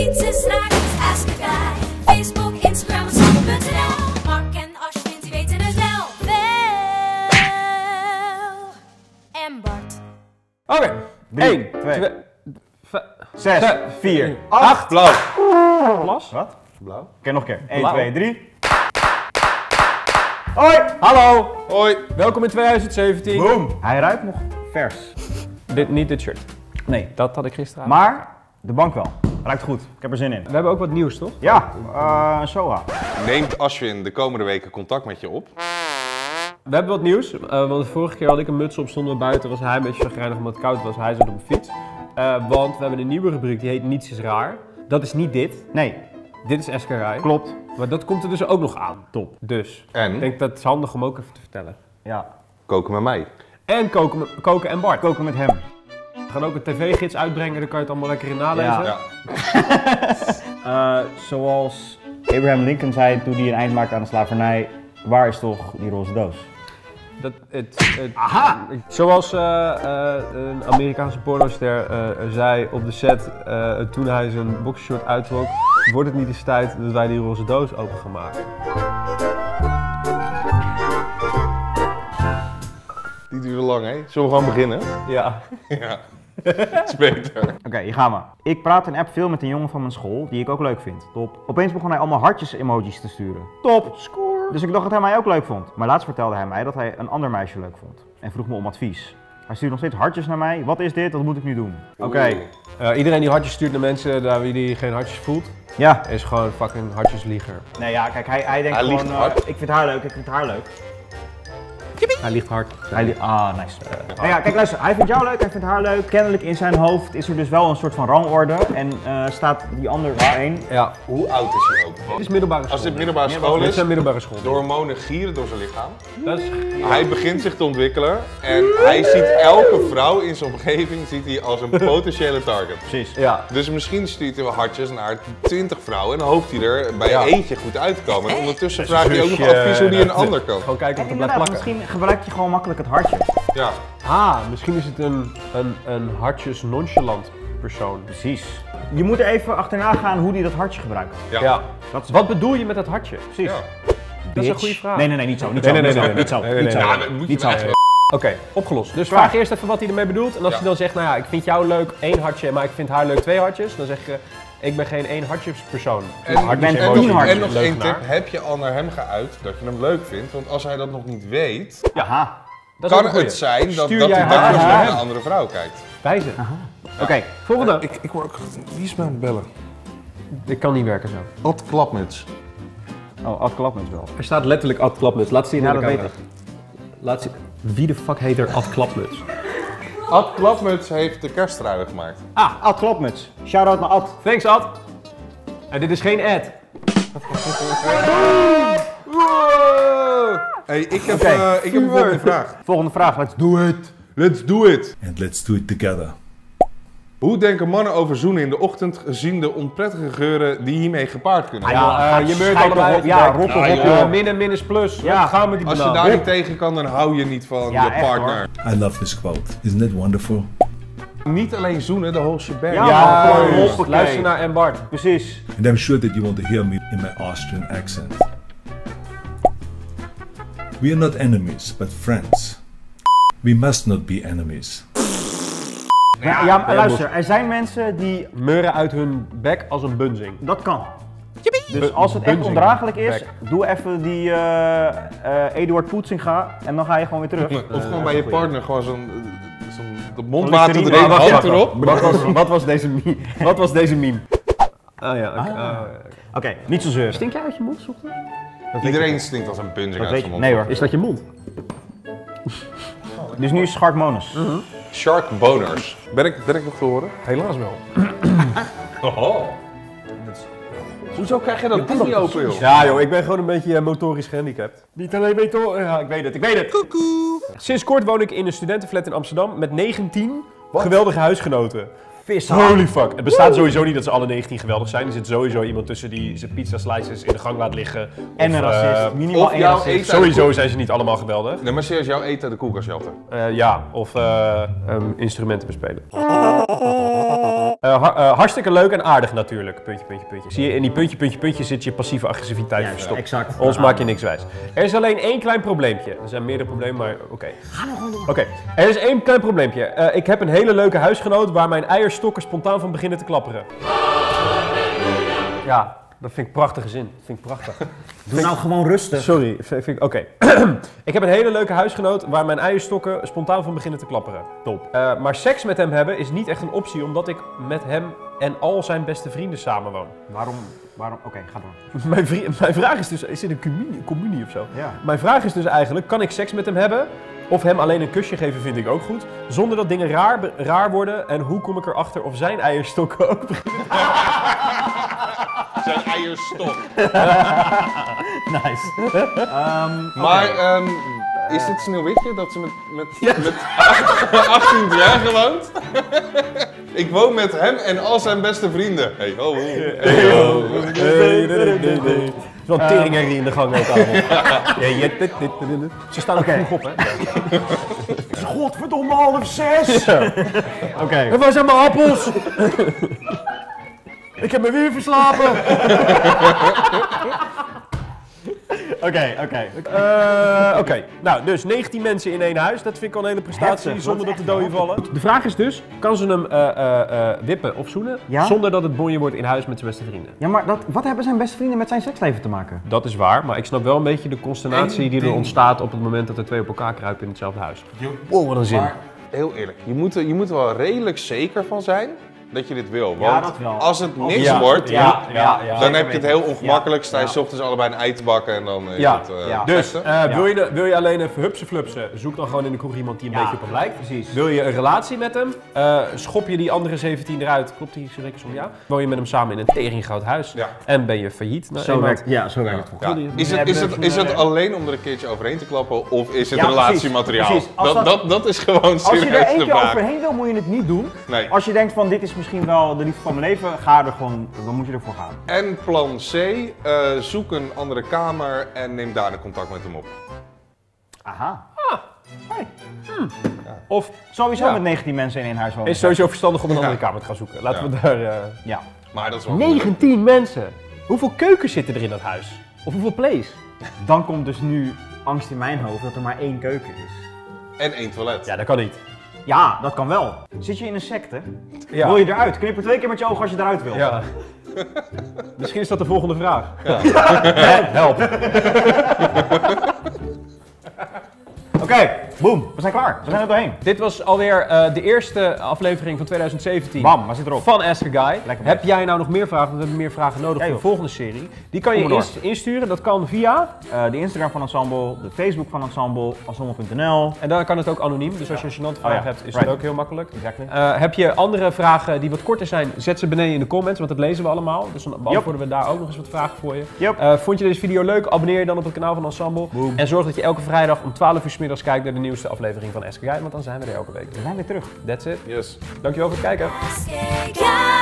Niets is raar, dus ask a guy. Facebook, Instagram, samen.nl. Mark en Ashwin, die weten het wel. Wel. En Bart. Oké. Drie, 1, twee. 2, 6, 4, acht. 8. Blauw. Plas. Wat? Blauw. Oké, nog een keer. 1, Blauw. 2, 3. Hoi! Hallo. Hoi. Welkom in 2017. Boom! Hij ruikt nog vers. Dit, niet dit shirt. Nee. Dat had ik gisteren. Maar de bank wel. Ruikt goed. Ik heb er zin in. We hebben ook wat nieuws, toch? Ja, eh een Soha. Neemt Ashwin de komende weken contact met je op? We hebben wat nieuws. eh, want de vorige keer had ik een muts op, stonden we buiten. Was hij een beetje chagrijnig omdat het koud was. Hij zat op een fiets. Eh, want we hebben een nieuwe rubriek, die heet Niets is raar. Dat is niet dit. Nee, Dit is Eskerij. klopt. Maar dat komt er dus ook nog aan. Top. Dus. Ik En denk dat het is handig om ook even te vertellen. Ja, koken met mij. En koken, koken en Bart. koken met hem. We gaan ook een tv-gids uitbrengen, daar kan je het allemaal lekker in nalezen. Ja. Ja. Eh, zoals Abraham Lincoln zei toen hij een eind maakte aan de slavernij. Waar is toch die roze doos? Dat, het, het, Aha! Zoals eh, eh, een Amerikaanse pornoster eh, zei op de set eh, toen hij zijn boxershort uittrok, wordt het niet eens tijd dat wij die roze doos open gaan maken. Die duurt lang, hè? Zullen we gewoon beginnen? Ja. Ja. is beter. Oké, hier gaan we. Ik praat in app veel met een jongen van mijn school, die ik ook leuk vind. Top. Opeens begon hij allemaal hartjes-emojis te sturen. Top. Score. Dus ik dacht dat hij mij ook leuk vond. Maar laatst vertelde hij mij dat hij een ander meisje leuk vond. En vroeg me om advies. Hij stuurt nog steeds hartjes naar mij. Wat is dit? Wat moet ik nu doen? Oké. Eh, iedereen die hartjes stuurt naar mensen daar wie die geen hartjes voelt, Ja. is gewoon een fucking hartjeslieger. Nee, ja, kijk, hij, hij denkt Hij gewoon... liegt eh, ik vind haar leuk, ik vind haar leuk. Hij ligt hard. Hij li- ah, nice. nou ja, kijk, luister. Hij vindt jou leuk, hij vindt haar leuk. Kennelijk in zijn hoofd is er dus wel een soort van rangorde. En eh, staat die ander waar één. Ja. Hoe oud is hij ook? Dit is middelbare school. Als dit middelbare school Dit is, zijn middelbare school. de hormonen gieren door zijn lichaam. Dat is... Hij begint zich te ontwikkelen en hij ziet elke vrouw in zijn omgeving ziet hij als een potentiële target. Precies. Ja. Dus misschien stuurt hij wel hartjes naar 20 vrouwen en dan hoopt hij er bij Ja. eentje goed uit te komen. En ondertussen vraagt hij ook nog advies hoe hij een ander kan. Gewoon kijken En of het blijft plakken. misschien gebruik je gewoon makkelijk het hartje. Ja. Ah, misschien is het een, een, een hartjes nonchalant persoon. Precies. Je moet er even achterna gaan hoe hij dat hartje gebruikt. Ja. Ja. Dat is Wat bedoel je met dat hartje? precies. Ja. Dat is een goede vraag. Nee, nee, nee, niet zo. Niet zo. nee, niet nee, zo, nee, niet zo. Niet zo. nee, Ja, dat moet je Niet zo. eigenlijk- Oké, opgelost. Dus vraag eerst even wat hij ermee bedoelt. En als Ja. hij dan zegt, nou ja, ik vind jou leuk één hartje, maar ik vind haar leuk twee hartjes. Dan zeg je, ik ben geen één hartjespersoon. En, Hartjes ben emoji, tien hartjes. en nog één tip, heb je al naar hem geuit dat je hem leuk vindt? Want als hij dat nog niet weet, Aha. Dat kan het zijn dat, Stuur dat hij naar een andere vrouw kijkt. Wijzen. Oké. Volgende. Ik, ik word ook... Wie is mij aan het bellen? Dit kan niet werken zo. Ad Klapmuts. Oh, Ad Klapmuts wel. Er staat letterlijk Ad Klapmuts. Laat zien Ja, naar de camera. weet Laat zien. Wie de fuck heet er Ad Klapmuts? Ad Klapmuts heeft de kersttrui gemaakt. Ah, Ad Klapmuts. Shout-out naar Ad. Thanks Ad. En dit is geen ad. Hey, ik heb, eh, ik heb een volgende vraag. Volgende vraag. Let's do it. Let's do it. and let's do it together. Hoe denken mannen over zoenen in de ochtend gezien de onprettige geuren die hiermee gepaard kunnen? Ja, Ja, je meurt allebei. toch op. Ja, Dek. rot toch Ja, op, joh. Ja, joh. min en min is plus. Ja. Ja, gaan we die Als je daar niet tegen kan, dan hou je niet van Ja, je echt, partner. I love this quote. Isn't it wonderful? Niet alleen zoenen, de whole shebang. Ja, gewoon luister naar en Bart. Precies. And I'm sure that you want to hear me in my Austrian accent. We are not enemies, but friends. We must not be enemies. Ja, ja, maar luister. Er zijn mensen die... Meuren uit hun bek als een bunzing. Dat kan. Dus als het echt Bunzing. ondraaglijk is, Back. doe even die eh eh Eduard Poetsinga en dan ga je gewoon weer terug. Of gewoon bij je partner gewoon zo'n eh, zo'n de mond Listerine. water erin, Nee, wacht, hand wacht, erop. Wat was, wat was deze meme? Wat was deze meme? Ah ja, oké. Ah, Oké, niet zo zeuren. Stink jij uit je mond, ochtend? Iedereen stinkt als een bunzing Dat uit weet zijn je. mond. Nee hoor. Is dat je mond? Dus nu is Schark Monus. Shark boners. Ben ik, ben ik nog te horen? Helaas wel. Oh. Hoezo krijg je dat ding niet open, joh? Ja joh, ik ben gewoon een beetje eh, motorisch gehandicapt. Niet alleen motorisch, ja ik weet het, ik weet het. Sinds kort woon ik in een studentenflat in Amsterdam met 19 geweldige huisgenoten. Vissen. Holy fuck. Het bestaat sowieso niet dat ze alle 19 geweldig zijn. Er zit sowieso iemand tussen die zijn pizza slices in de gang laat liggen. En Of, een eh, racist. Minimaal of één jouw racist. eten- Sowieso zijn ze niet allemaal geweldig. Nee, maar serieus, jouw eten uit de koelkast shelter. Eh, ja, of eh, ehm, instrumenten bespelen. Eh, ha- eh, hartstikke leuk en aardig natuurlijk. Puntje, puntje, puntje. Zie je, in die puntje, puntje, puntje zit je passieve agressiviteit Ja, verstopt. exact. Ons maak je niks wijs. Er is alleen één klein probleempje. Er zijn meerdere problemen, maar oké. Oké, er is één klein probleempje. Eh, ik heb een hele leuke huisgenoot waar mijn eierstokken spontaan van beginnen te klapperen. Ja, dat vind ik prachtige zin. Dat vind ik prachtig. Doe nou gewoon rustig. Sorry, vind ik, oké. ik heb een hele leuke huisgenoot waar mijn eierstokken spontaan van beginnen te klapperen. Top. Eh, maar seks met hem hebben is niet echt een optie, omdat ik met hem en al zijn beste vrienden samenwoon. Waarom? Waarom? Oké, ga door. Mijn, vri- mijn vraag is dus, is dit een communie, communie of zo? Ja. Mijn vraag is dus eigenlijk, kan ik seks met hem hebben? Of hem alleen een kusje geven vind ik ook goed. Zonder dat dingen raar, raar worden. En hoe kom ik erachter of zijn eierstokken ook beginnen Zijn eierstok. Nice. Ehm, Maar ehm, is dit Sneeuwwitje dat ze met, met, met 18 jaar gewoond? Ik woon met hem en al zijn beste vrienden. Hey, ho, ho. Hey, ho. Nee, nee. Zo'n teringherrie in de gang ook. Ze staan ook Oké. vroeg op, hè? Godverdomme, half zes! Oké. En waar zijn mijn appels? Ik heb me weer verslapen. Oké, oké. Eh, Oké, nou, dus 19 mensen in één huis. Dat vind ik al een hele prestatie, Heftig, zonder dat de doden vallen. De vraag is dus, kan ze hem eh, eh, eh, wippen of zoenen, Ja? zonder dat het bonje wordt in huis met zijn beste vrienden? Ja, maar dat, wat hebben zijn beste vrienden met zijn seksleven te maken? Dat is waar, maar ik snap wel een beetje de consternatie Eén die er ontstaat op het moment dat er twee op elkaar kruipen in hetzelfde huis. Wow, wat een zin. Maar heel eerlijk, je moet, er, je moet er wel redelijk zeker van zijn dat je dit wil. Ja, Want dat wel. als het niks Ja, wordt, ja, ja, ja. dan heb je het heel ongemakkelijk. Sta je Ja. s ochtends allebei een ei te bakken en dan is Ja, het eh, ja. Dus eh, wil, je, de- wil je alleen even hupsen flupsen, zoek dan gewoon in de kroeg iemand die een Ja, beetje op hem lijkt. precies. Wil je een relatie met hem, eh, schop je die andere 17 eruit, klopt die rekensom ja? Woon je met hem samen in een tering groot huis Ja. en ben je failliet. Nou, Zo werkt, ja, zo werkt het. Is, het, is, het, is het eh, alleen om er een keertje overheen te klappen of is het Ja, precies, relatiemateriaal? Dat, dat- dat, is gewoon Als je er serieus één keer overheen wil, moet je het niet doen. Nee. Als je denkt van dit is misschien wel de liefde van mijn leven, ga er gewoon, dan moet je ervoor gaan. En plan C, eh, zoek een andere kamer en neem daarna contact met hem op. Aha. Of Sowieso Ja. met 19 mensen in één huis wonen. is sowieso verstandig om een andere Ja. kamer te gaan zoeken. Laten Ja. we daar... eh, Ja. Maar dat is wel moeilijk. 19 mensen! Hoeveel keukens zitten er in dat huis? Of hoeveel plays? Dan komt dus nu angst in mijn hoofd dat er maar één keuken is. En één toilet. Ja, dat kan niet. Ja, dat kan wel. Zit je in een secte? Ja. Wil je eruit? Knip er twee keer met je ogen als je eruit wil. Ja. Misschien is dat de volgende vraag. Hè, Help. Boom. We zijn klaar. We zijn er doorheen. Dit was alweer eh, de eerste aflevering van 2017. Bam, zit erop? Van Ask a Guy. Lekker Heb jij nou nog meer vragen? Want we hebben meer vragen nodig Ja, voor de volgende serie. Die kan je Kom maar inst- insturen. Dat kan via. Eh, de Instagram van Ensemble, de Facebook van Ensemble, ensemble.nl. En dan kan het ook anoniem. Dus als je een gênante vraag Oh ja, hebt, is right. het ook heel makkelijk. Exactly. Eh, heb je andere vragen die wat korter zijn, zet ze beneden in de comments, want dat lezen we allemaal. Dus dan beantwoorden we daar ook nog eens wat vragen voor je. Yep. Vond je deze video leuk? Abonneer je dan op het kanaal van Ensemble. Boom. En zorg dat je elke vrijdag om 12 uur 's middags kijkt naar de nieuwste aflevering van Ask a want dan zijn we er elke week. We zijn weer terug. That's it. Yes. Dankjewel voor het kijken.